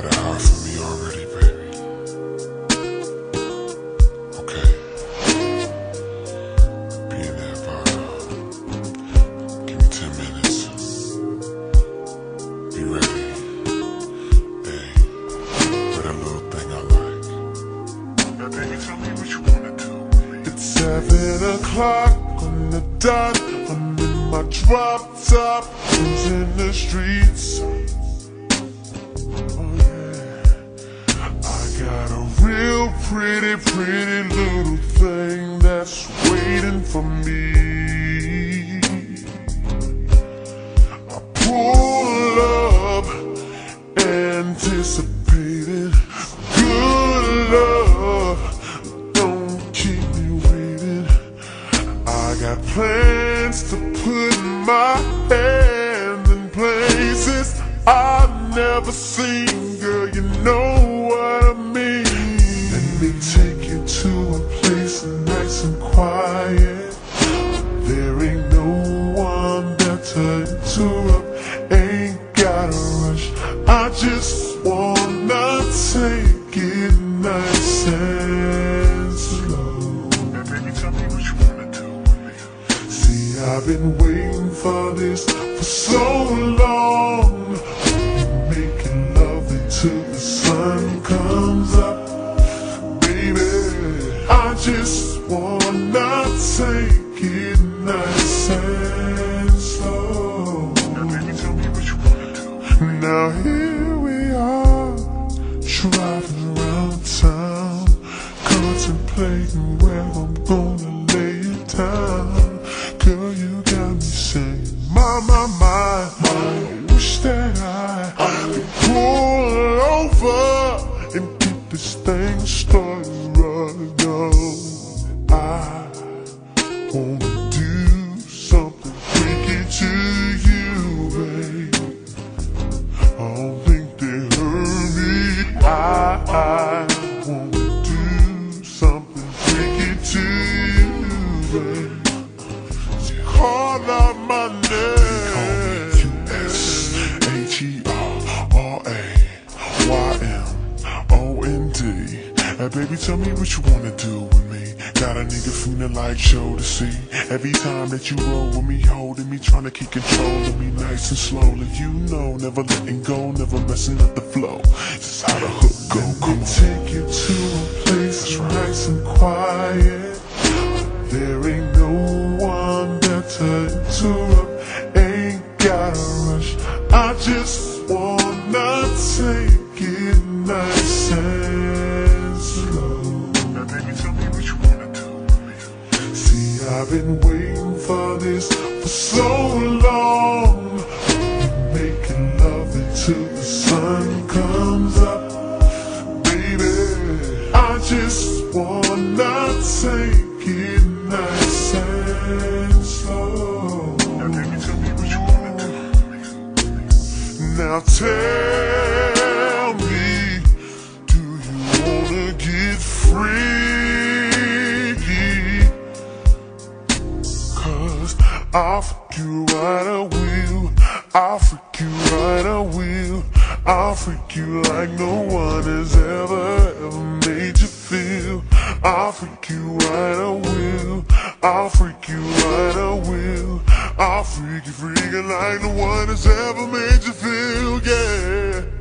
got for me already, baby. Okay. Be in there uh, give me 10 minutes. Be ready. Hey, little thing I like. Now, baby, tell me what you wanna do. It's 7 o'clock on the dot. I'm in my drop top, cruising the streets. Real pretty, pretty little thing that's waiting for me. I pull up, anticipating good love. Don't keep me waiting. I got plans to put my hand in places I've never seen. Girl, you know me take you to a place nice and quiet. There ain't no one better to up. Ain't gotta rush. I just wanna take it nice and slow. Tell me what you wanna do with me. See, I've been waiting for this for so long. Making love until the sun comes up. Just wanna take it nice and slow. Now, baby, tell me what you wanna do. Now here we are, driving around town, contemplating where I'm gonna lay it down. Girl, you got me saying, my, my, my, I wish that I could pull over and get this thing started Hey baby, tell me what you wanna do with me. Got a nigga feeling like show to see. Every time that you roll with me, holding me Trying to keep control of me nice and slowly. You know, never letting go, never messing up the flow. This is how the hook go, Let come me on. take you to a place nice and quiet. There ain't no one better to up. Ain't gotta rush. I just wanna take I've been waiting for this for so long. Making love until the sun comes up. Baby, I just wanna take it nice and slow. Now baby, I'll freak you right, I will. I'll freak you right, I will. I'll freak you like no one has ever, ever made you feel. I'll freak you right, I will. I'll freak you right, I will. I'll freak you, freaking like no one has ever made you feel, yeah.